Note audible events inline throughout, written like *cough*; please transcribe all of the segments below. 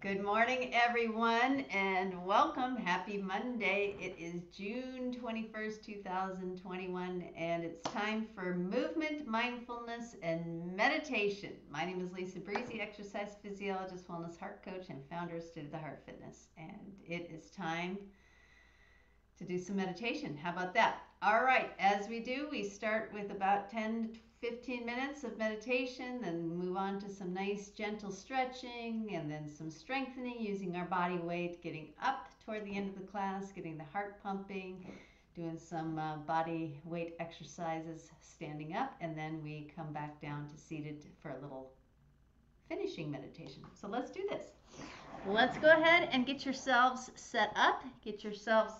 Good morning, everyone, and welcome. Happy Monday. It is June 21st, 2021, and it's time for movement, mindfulness, and meditation. My name is Lisa Brisse, exercise physiologist, wellness heart coach, and founder of State of the Heart Fitness. And it is time to do some meditation. How about that? All right, as we do, we start with about 10 to 15 minutes of meditation, then move on to some nice gentle stretching and then some strengthening using our body weight, getting up toward the end of the class, getting the heart pumping, doing some uh, body weight exercises standing up, and then we come back down to seated for a little finishing meditation. So let's do this. Let's go ahead and get yourselves set up. Get yourselves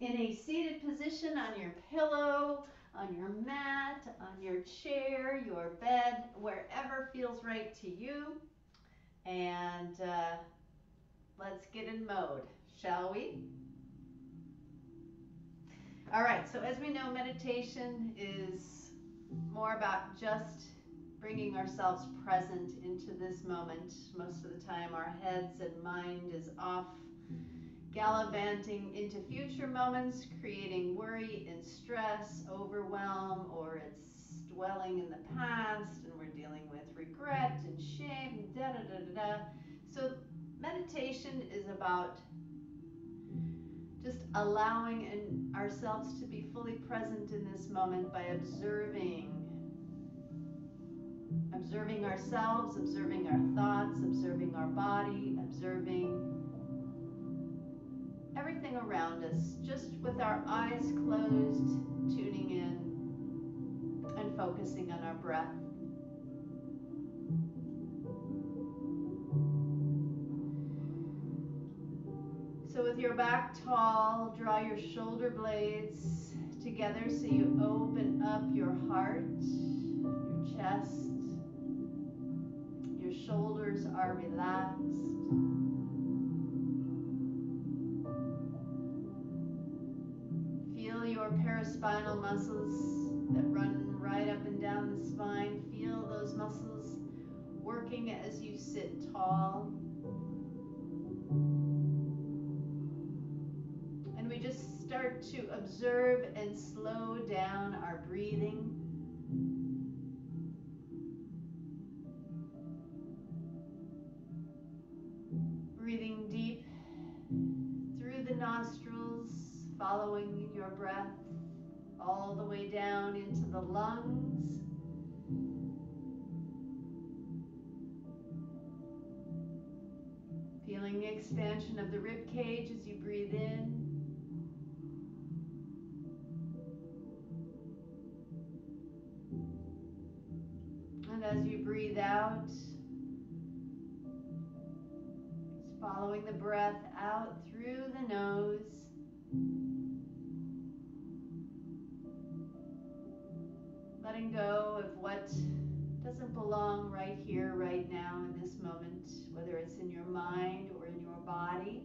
in a seated position on your pillow on your mat, on your chair, your bed, wherever feels right to you. And uh, let's get in mode, shall we? All right, so as we know, meditation is more about just bringing ourselves present into this moment. Most of the time, our heads and mind is off gallivanting into future moments, creating worry and stress, overwhelm, or it's dwelling in the past and we're dealing with regret and shame, da da da da da. So, meditation is about just allowing in ourselves to be fully present in this moment by observing observing ourselves observing our thoughts observing our body observing everything around us, just with our eyes closed, tuning in and focusing on our breath. So, with your back tall, draw your shoulder blades together so you open up your heart, your chest, your shoulders are relaxed. Paraspinal muscles that run right up and down the spine. Feel those muscles working as you sit tall. And we just start to observe and slow down our breathing. Breathing deep through the nostrils, following your breath all the way down into the lungs. Feeling the expansion of the rib cage as you breathe in. And as you breathe out, following the breath out through the nose. Go of what doesn't belong right here, right now, in this moment, whether it's in your mind or in your body.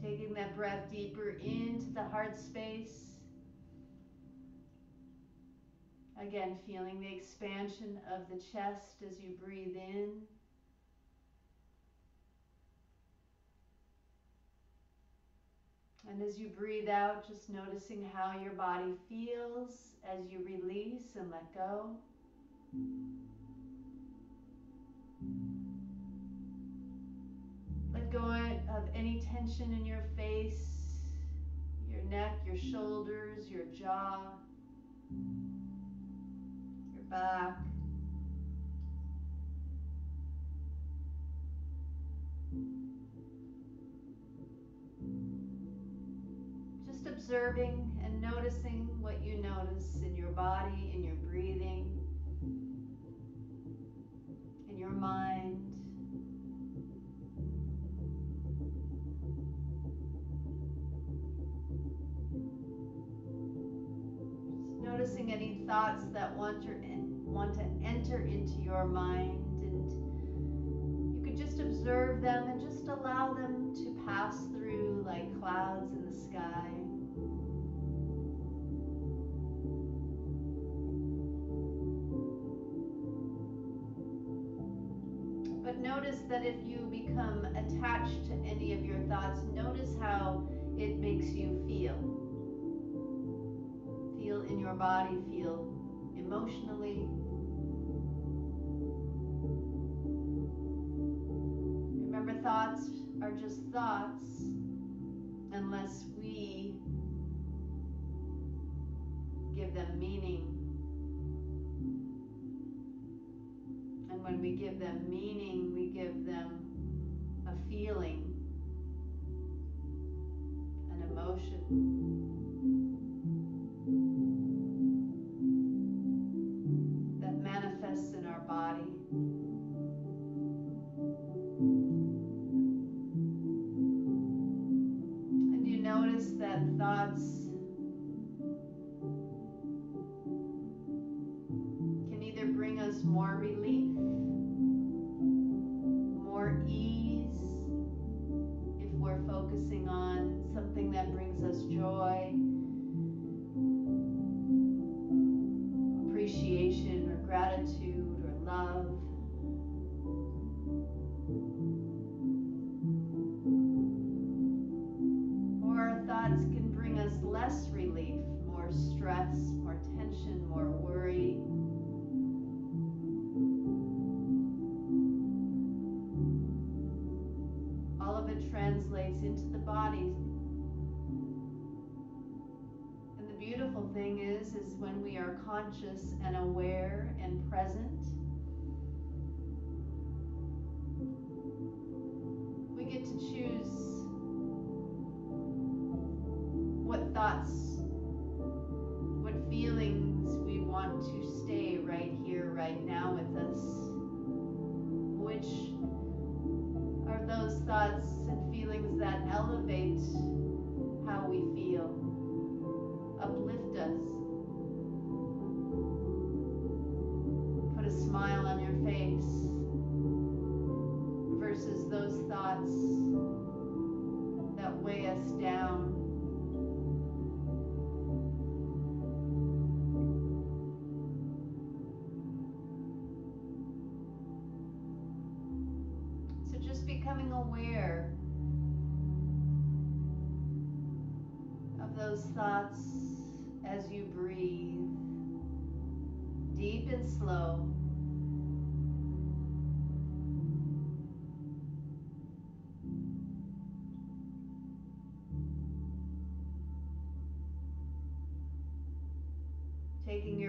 Taking that breath deeper into the heart space. Again, feeling the expansion of the chest as you breathe in. And as you breathe out, just noticing how your body feels as you release and let go. Let go of any tension in your face, your neck, your shoulders, your jaw, your back. Observing and noticing what you notice in your body, in your breathing, in your mind. Just noticing any thoughts that want to, want to enter into your mind and you could just observe them and just allow them to pass through like clouds in the sky. That if you become attached to any of your thoughts, notice how it makes you feel. Feel in your body, feel emotionally. Remember, thoughts are just thoughts unless we give them meaning. And when we give them meaning, feeling,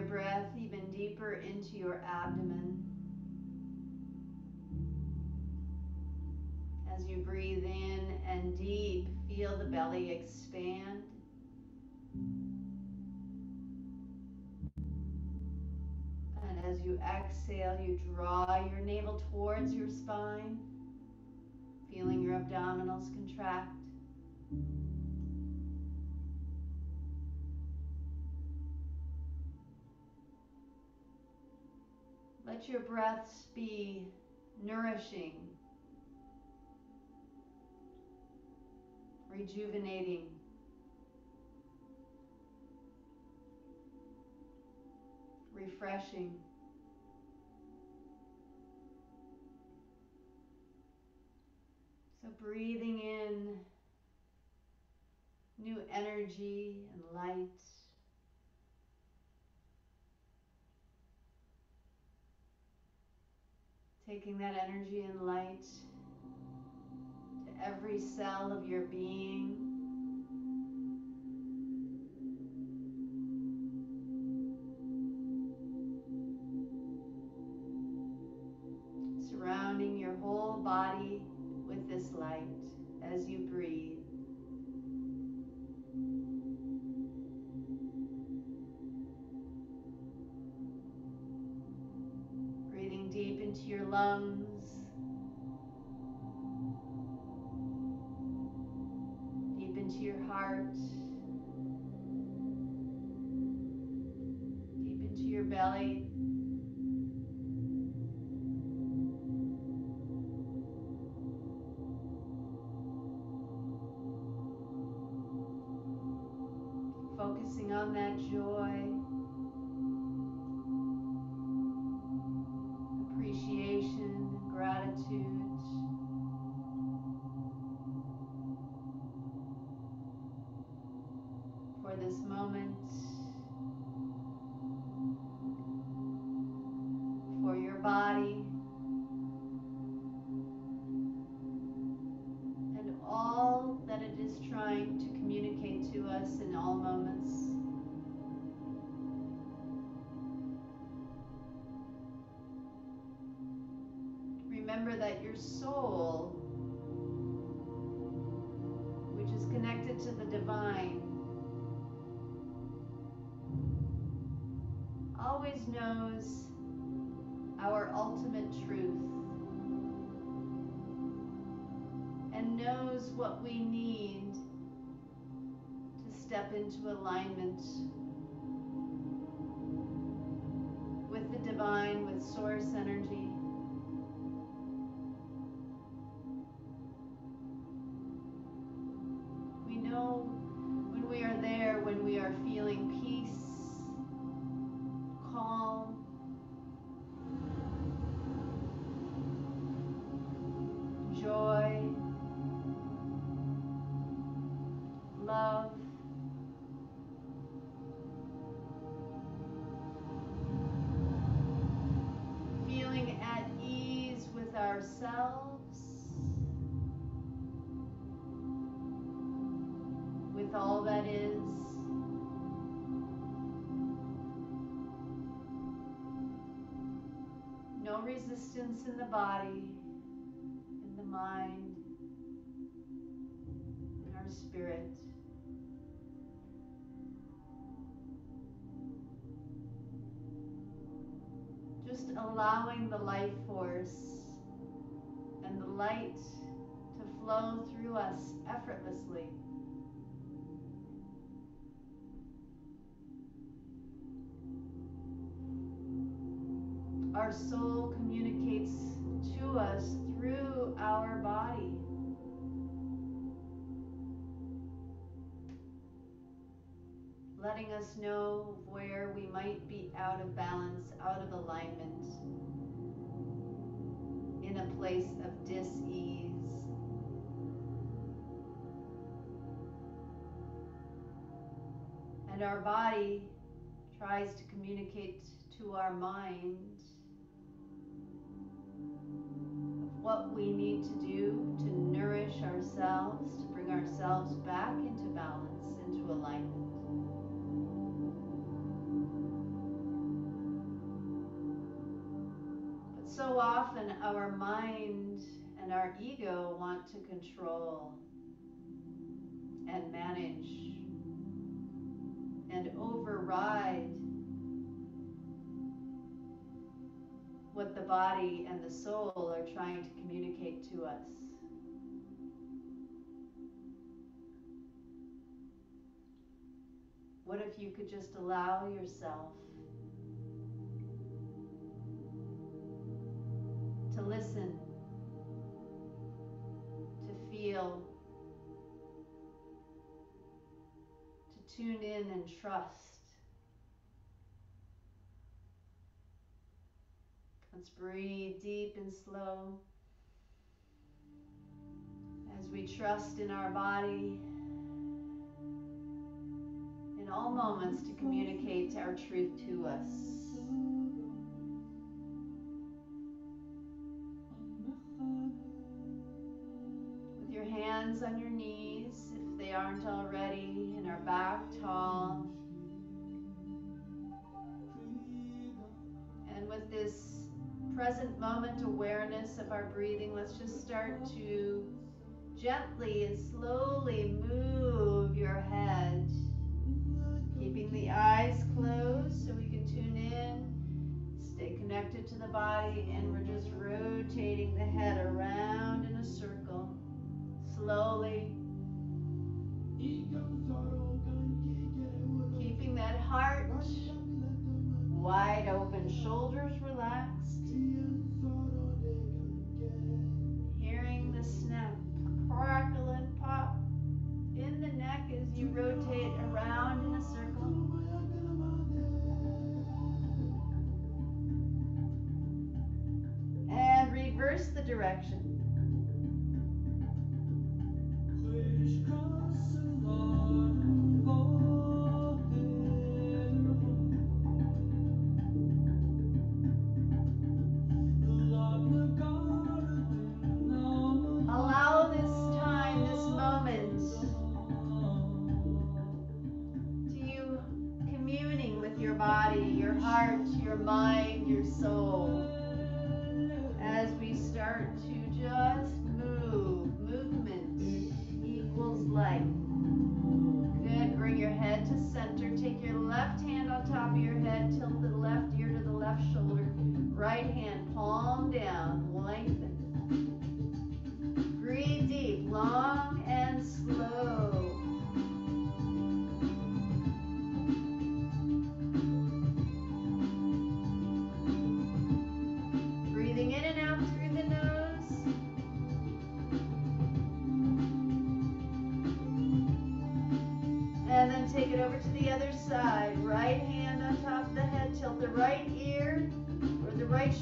breath even deeper into your abdomen. As you breathe in and deep, feel the belly expand. And as you exhale, you draw your navel towards your spine, feeling your abdominals contract. Let your breaths be nourishing, rejuvenating. Refreshing. So, breathing in new energy and light. Taking that energy and light to every cell of your being. This moment, for your body, and all that it is trying to communicate to us in all moments. Remember that your soul what we need to step into alignment ourselves with all that is. No resistance in the body, in the mind, in our spirit. Just allowing the life force light to flow through us effortlessly. Our soul communicates to us through our body. Letting us know where we might be out of balance, out of alignment a place of dis-ease. And our body tries to communicate to our mind of what we need to do to nourish ourselves, to bring ourselves back into balance, into alignment. So often our mind and our ego want to control and manage and override what the body and the soul are trying to communicate to us. What if you could just allow yourself listen, to feel, to tune in and trust. Let's breathe deep and slow as we trust in our body in all moments to communicate our truth to us. Hands on your knees if they aren't already, and our back tall. And with this present moment awareness of our breathing, let's just start to gently and slowly move your head, keeping the eyes closed so we can tune in. Stay connected to the body, and we're just rotating the head around in a circle slowly. Keeping that heart wide open, shoulders relaxed. Hearing the snap, crackle, and pop in the neck as you rotate around in a circle. And reverse the direction.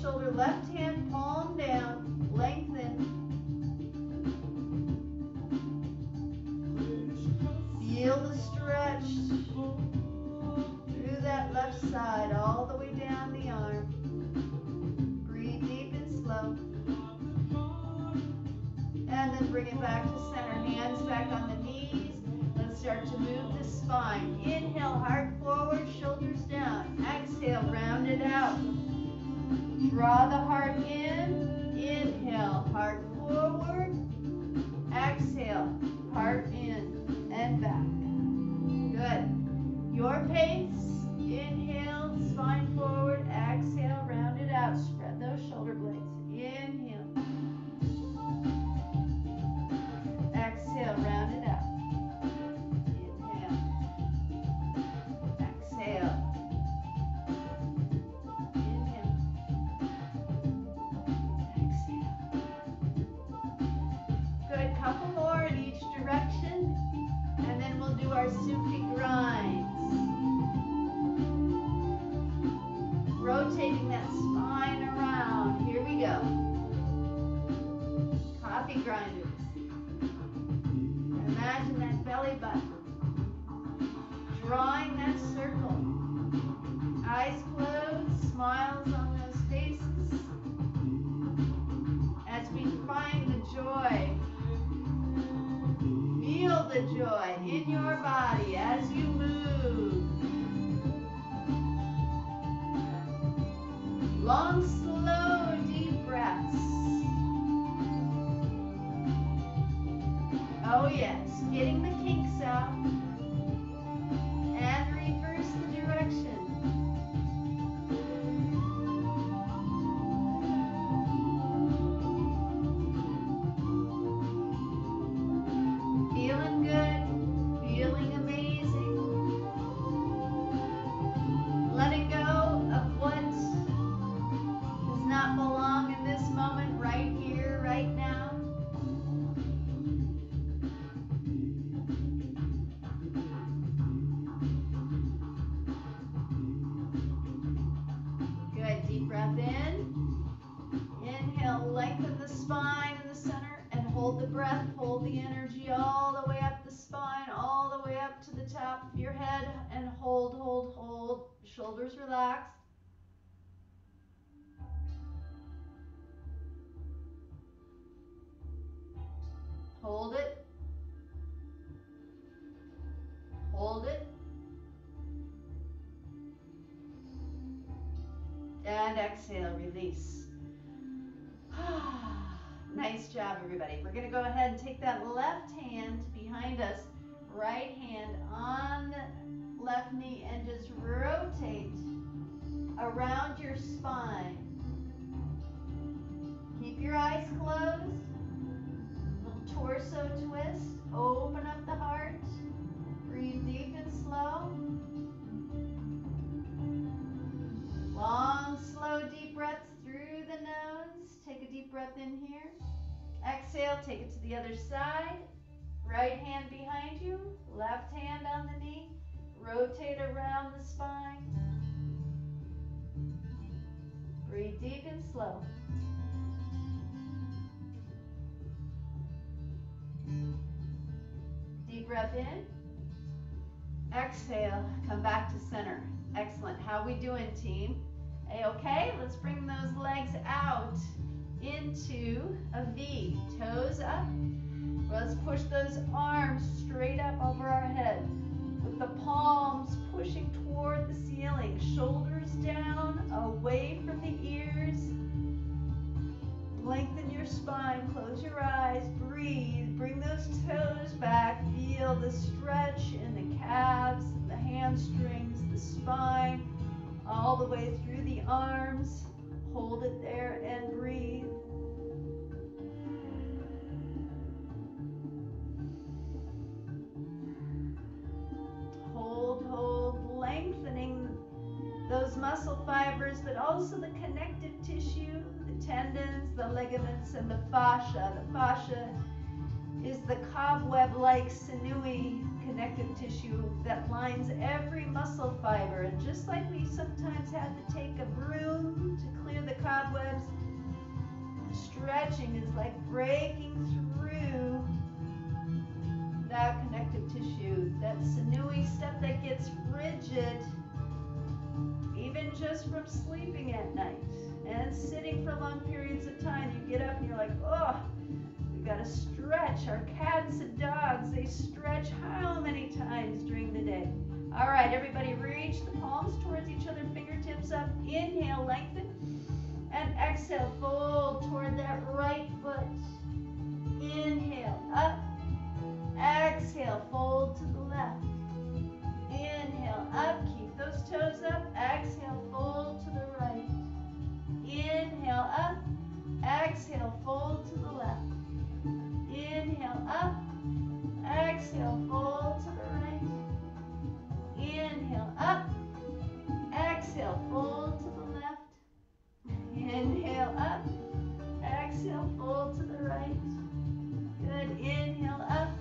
Shoulder. Left then we'll do hold the breath. Hold the energy all the way up the spine, all the way up to the top of your head and hold, hold, hold. Shoulders relaxed. Hold it. Hold it. And exhale, release. *sighs* Ah. Nice job, everybody. We're going to go ahead and take that left hand behind us, right hand on the left knee, and just rotate around your spine. Keep your eyes closed. Little torso twist. Open up the heart. Breathe deep and slow. Long, slow, deep breaths through the nose. Take a deep breath in here. Exhale, take it to the other side. Right hand behind you, left hand on the knee. Rotate around the spine. Breathe deep and slow. Deep breath in. Exhale, come back to center. Excellent. How we doing, team? A-okay? Let's bring those legs out into a V. Toes up. Let's push those arms straight up over our head with the palms pushing toward the ceiling. shoulders down, away from the ears. Lengthen your spine, close your eyes, breathe. Bring those toes back. Feel the stretch in the calves, the hamstrings, the spine, all the way through the arms. Hold it there and breathe. Hold, hold, lengthening those muscle fibers, but also the connective tissue, the tendons, the ligaments, and the fascia. The fascia is the cobweb-like sinewy connective tissue that lines every muscle fiber. And just like we sometimes have to take a broom to clear the cobwebs, stretching is like breaking through that connective tissue, that sinewy stuff that gets rigid even just from sleeping at night and sitting for long periods of time. You get up and you're like, oh, we got to stretch. Our cats and dogs, they stretch how many times during the day? All right, everybody, reach the palms towards each other, fingertips up. Inhale, lengthen. And exhale, fold toward that right foot. Inhale, up. Exhale, fold to the left. Inhale, up. Keep those toes up. Exhale, fold to the right. Inhale, up. Exhale, fold to the left. Inhale, up. Exhale, fold to the right. Inhale, up. Exhale, fold to the left. Inhale, up. Exhale, fold to the right. Good. Inhale, up.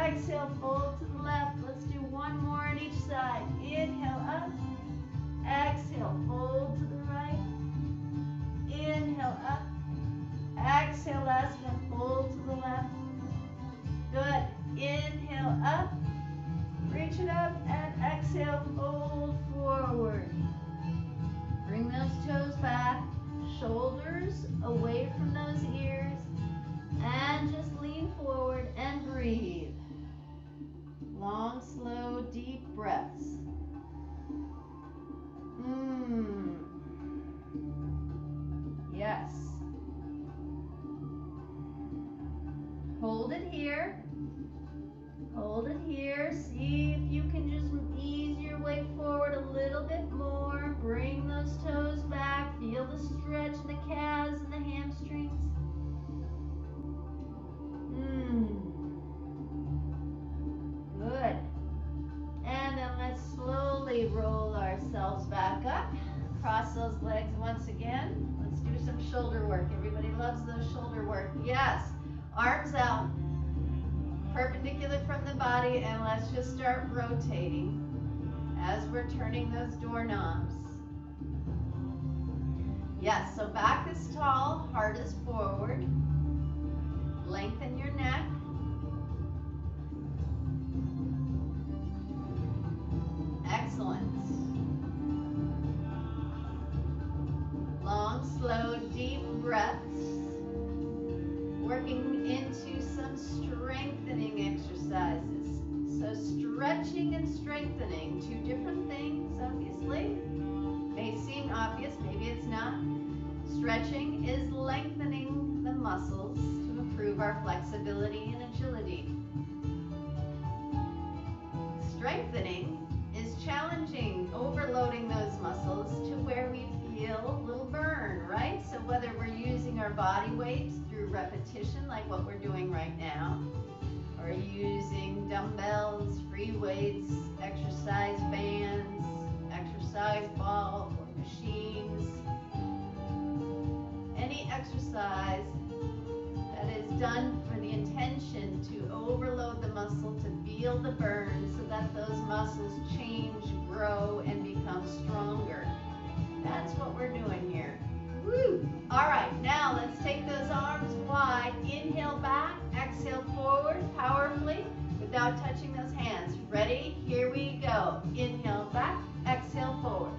Exhale, fold to the left. Let's do one more on each side. Inhale up. Exhale, fold to the right. Inhale up. Exhale, last one, fold to the left. Good. Inhale up. Reach it up and exhale, fold forward. Bring those toes back, shoulders away from those ears, and just lean forward and breathe. Long, slow, deep breaths. Mmm. Yes. Hold it here. Hold it here. See if you can just ease your way forward a little bit more. Bring those toes back. Feel the stretch in the calves Arms out. Perpendicular from the body. And let's just start rotating as we're turning those doorknobs. Yes, so back is tall, heart is forward. Lengthen your neck. Excellent. Long, slow, deep breaths. Working into some strengthening exercises. So stretching and strengthening, two different things, obviously. May seem obvious, maybe it's not. Stretching is lengthening the muscles to improve our flexibility and agility. Strengthening is challenging, overloading those muscles to where we a little burn, right? So whether we're using our body weight through repetition, like what we're doing right now, or using dumbbells, free weights, exercise bands, exercise ball, or machines, any exercise that is done for the intention to overload the muscle to feel the burn so that those muscles change, grow, and become stronger. That's what we're doing here. Woo! All right, now let's take those arms wide. Inhale back, exhale forward powerfully without touching those hands. Ready? Here we go. Inhale back, exhale forward.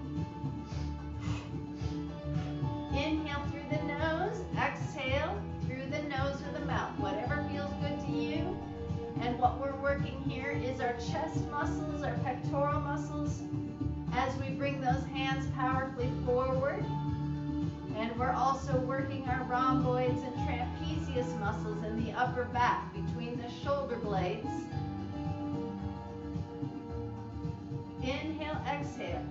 Inhale through the nose, exhale through the nose or the mouth, whatever feels good to you. And what we're working here is our chest muscles, our pectoral muscles, as we bring those hands powerfully forward. And we're also working our rhomboids and trapezius muscles in the upper back between the shoulder blades. Inhale, exhale.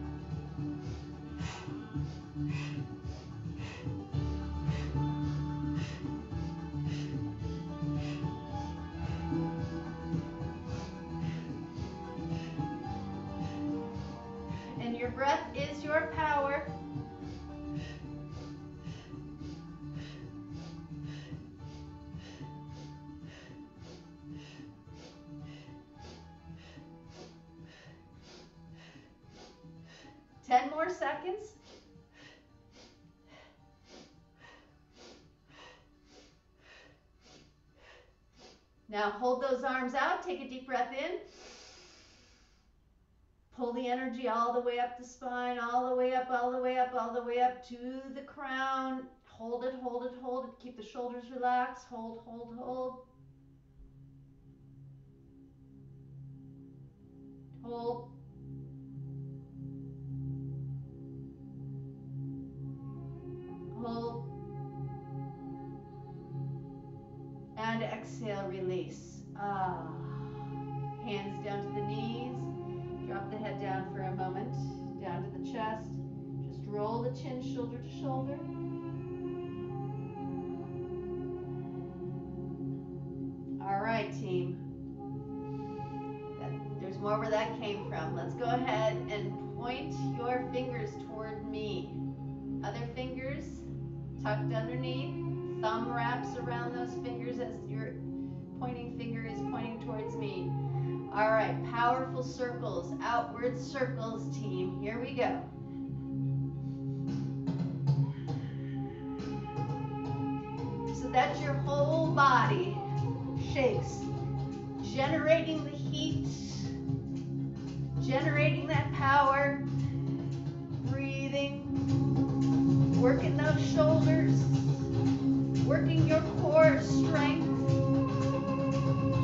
Breath is your power. Ten more seconds. Now hold those arms out, take a deep breath in. Pull the energy all the way up the spine, all the way up, all the way up, all the way up to the crown. Hold it, hold it, hold it. Keep the shoulders relaxed. Hold, hold, hold. Hold. Hold. And exhale, release. Ah. Hands down to the knees. Drop the head down for a moment, down to the chest. Just roll the chin shoulder to shoulder. All right, team. There's more where that came from. Let's go ahead and point your fingers toward me. Other fingers tucked underneath. Thumb wraps around those fingers as your pointing finger is pointing towards me. All right, powerful circles, outward circles, team. Here we go. So that's your whole body. Shakes, generating the heat, generating that power, breathing, working those shoulders, working your core strength,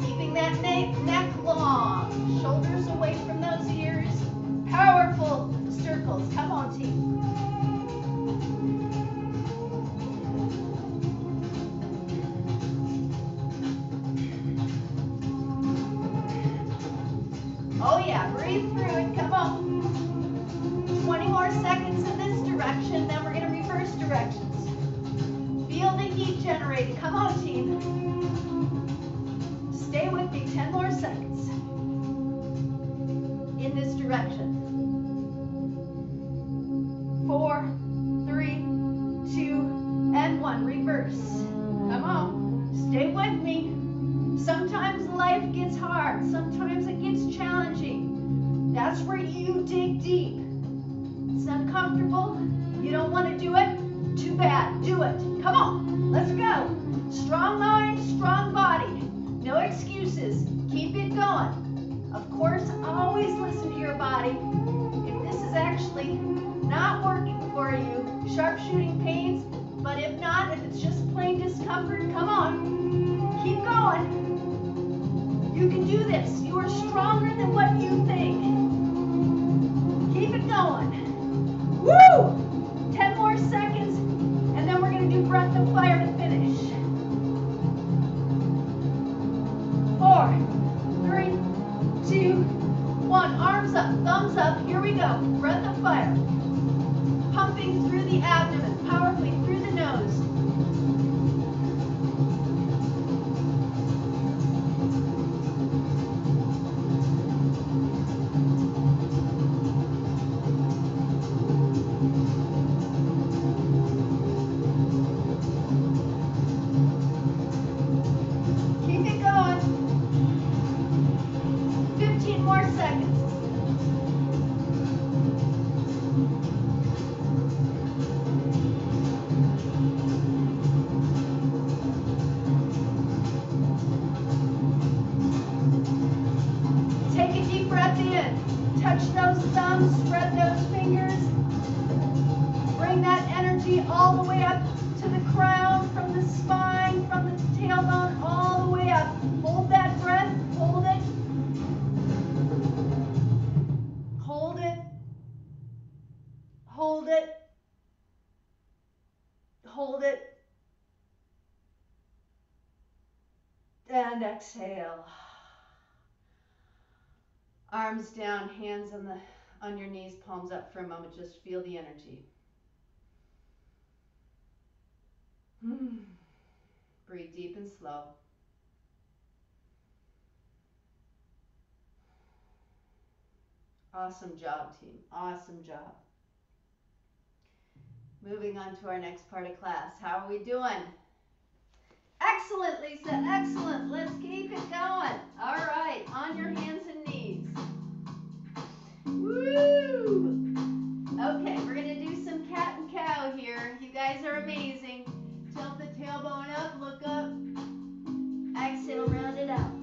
keeping that neck, long, shoulders away from those ears. Powerful circles. Come on, team. Discomfort, come on. Keep going. You can do this. You are stronger than what you think. Keep it going. Woo! 10 more seconds, and then we're going to do breath of fire to finish. Four, three, two, one. Arms up, thumbs up. Here we go. Breath of fire. Pumping through the abdomen, hold it. And exhale. Arms down, hands on the on your knees, palms up for a moment. Just feel the energy. *sighs* Breathe deep and slow. Awesome job, team. Awesome job. Moving on to our next part of class. How are we doing? Excellent, Lisa. Excellent. Let's keep it going. All right. On your hands and knees. Woo! Okay, we're going to do some cat and cow here. You guys are amazing. Tilt the tailbone up, look up. Exhale, round it out.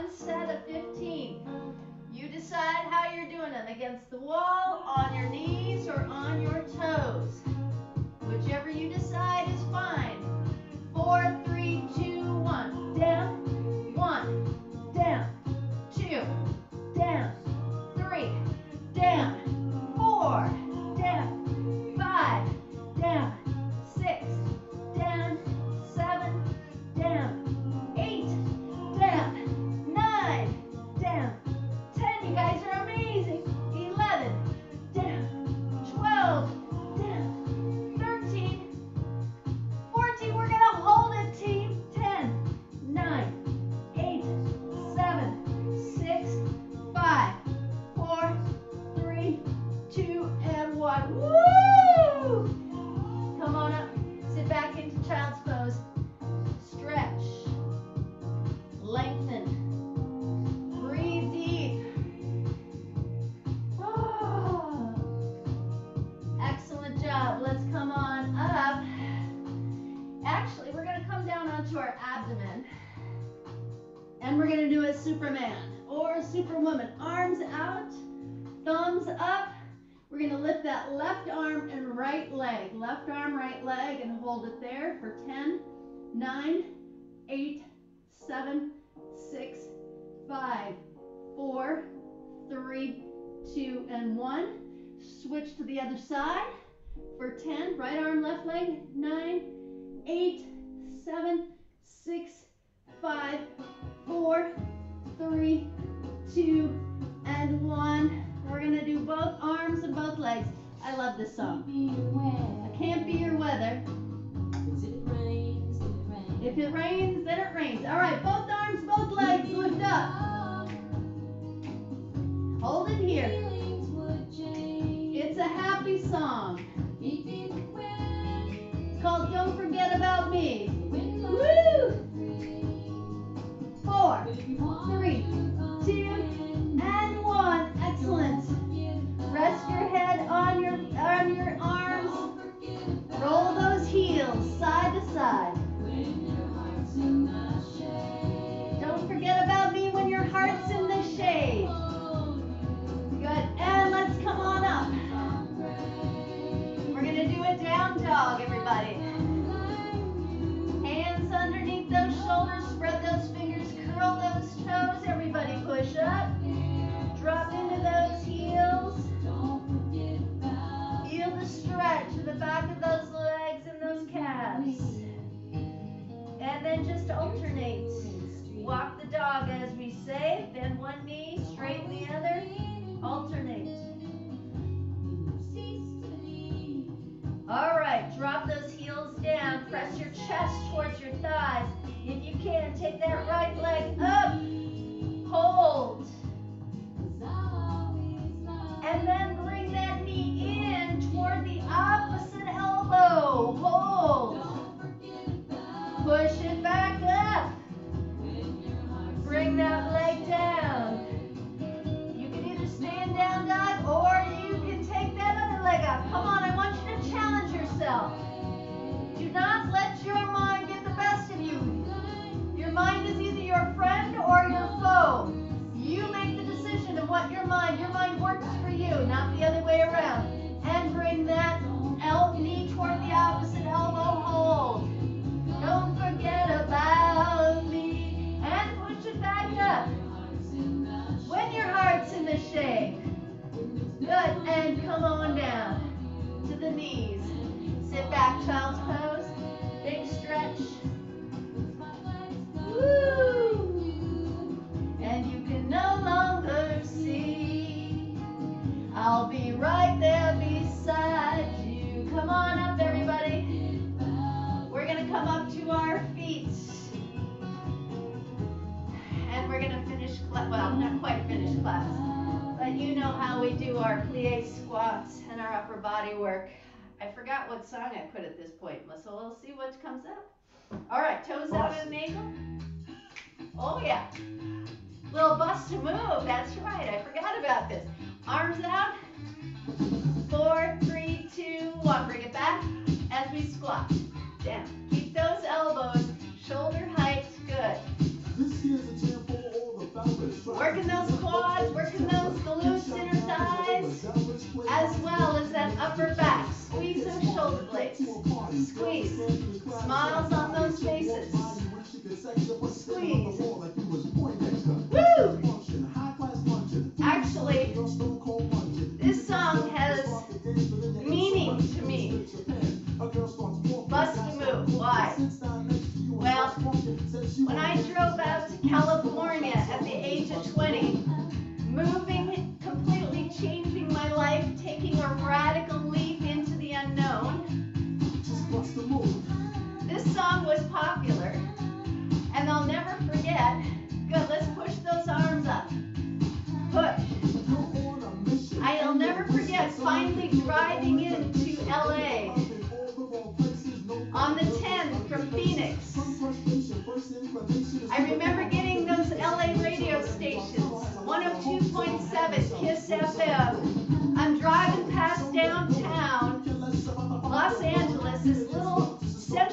one set of 15. You decide how you're doing them, against the wall, on your knees, or on your toes. Whichever you decide is fine. Four, three, two, one. We're going to lift that left arm and right leg. Left arm, right leg, and hold it there for 10, 9, 8, 7, 6, 5, 4, 3, 2, and 1. Switch to the other side for 10. Right arm, left leg. 9, 8, 7, 6, 5, 4, 3, 2, and 1. We're going to do both arms and both legs. I love this song. I can't be your weather. If it rains, then it rains. All right, both arms, both legs, lift up. Hold it here. It's a happy song. It's called Don't Forget About Me. Woo! Four, three, your head on your on your arms. Roll those heels side to side. Don't forget about me when your heart's in the shade. Good. And let's come on up. We're going to do a down dog, everybody. Hands underneath those shoulders. Spread those fingers. Curl those toes. Everybody push up. Drop into those heels. Stretch the back of those legs and those calves. And then just alternate. Walk the dog as we say. Bend one knee, our plie squats and our upper body work. I forgot what song I put at this point, so we'll see what comes up. All right, toes out at an angle. Oh yeah. Little Bust a Move, that's right, I forgot about this. Arms out. Four, three, two, one. Bring it back as we squat. Down. Keep those elbows shoulder height good. Working those quads, working those glutes, as well as that upper back. Squeeze those shoulder blades. Squeeze. Smiles on those faces. Squeeze. Woo! Actually, this song has meaning to me. Bust move. Why? Well, when I drove out to California at the age of 20, moving, completely changing my life, taking a radical leap into the unknown, Just what's the move? this song was popular. And I'll never forget. Good, let's push those arms up. Push. I'll never forget finally driving into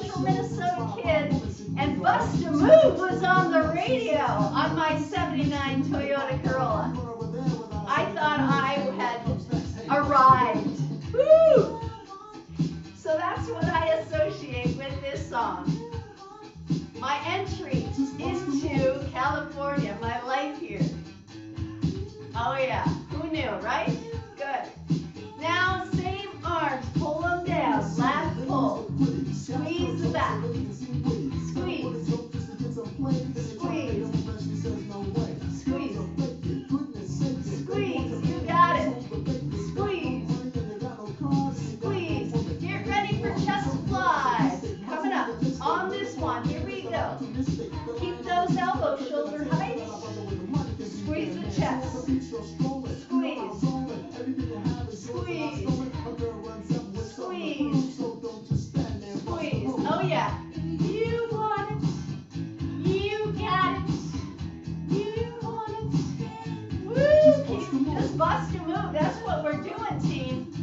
central Minnesota kid, and Bust a Move was on the radio. on my 79 Toyota Corolla. I thought I had arrived. Woo! So that's what I associate with this song. My entry into California, my life here. Oh yeah, who knew, right? Good. Now same arms, pull them down, last pull. Squeeze the back. Squeeze. Squeeze. Squeeze. Squeeze. You got it. Squeeze. Squeeze. Get ready for chest flies. Coming up on this one. Here we go. Keep those elbows shoulder height. Squeeze the chest. Just bust a move. That's what we're doing, team.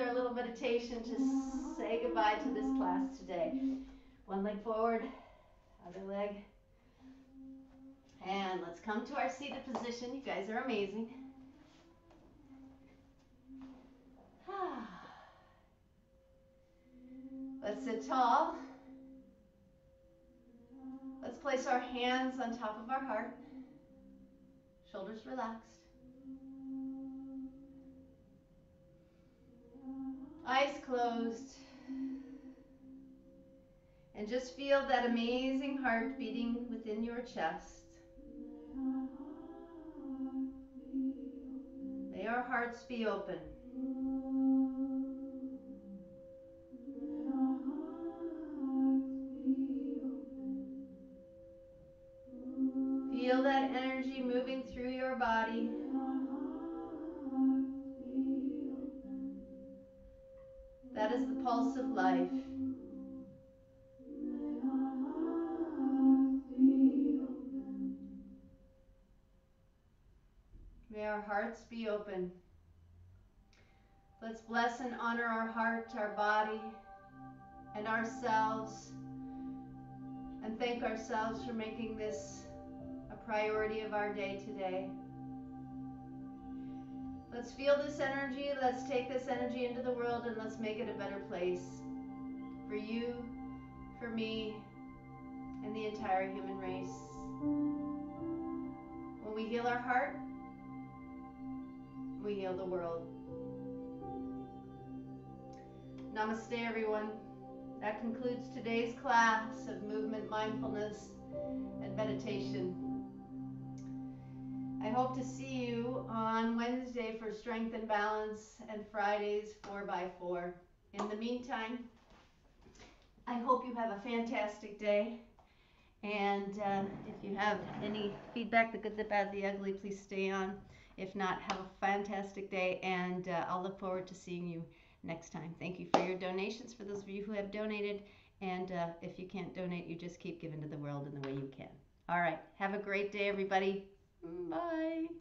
With our little meditation to say goodbye to this class today. One leg forward, other leg. And let's come to our seated position. You guys are amazing. *sighs* Let's sit tall. Let's place our hands on top of our heart. Shoulders relaxed. Eyes closed. And just feel that amazing heart beating within your chest. May our hearts be open. Feel that energy moving through your body. Is the pulse of life. May our hearts be open. Let's bless and honor our heart, our body, and ourselves, and thank ourselves for making this a priority of our day today. Let's feel this energy. Let's take this energy into the world and let's make it a better place for you, for me, and the entire human race. When we heal our heart, we heal the world. Namaste, everyone. That concludes today's class of movement mindfulness and meditation. I hope to see you on Wednesday for Strength and Balance and Fridays 4x4. In the meantime, I hope you have a fantastic day. And uh, if you have any feedback, the good, the bad, the ugly, please stay on. If not, have a fantastic day, and uh, I'll look forward to seeing you next time. Thank you for your donations, for those of you who have donated. And uh, if you can't donate, you just keep giving to the world in the way you can. All right. Have a great day, everybody. Mm. Bye.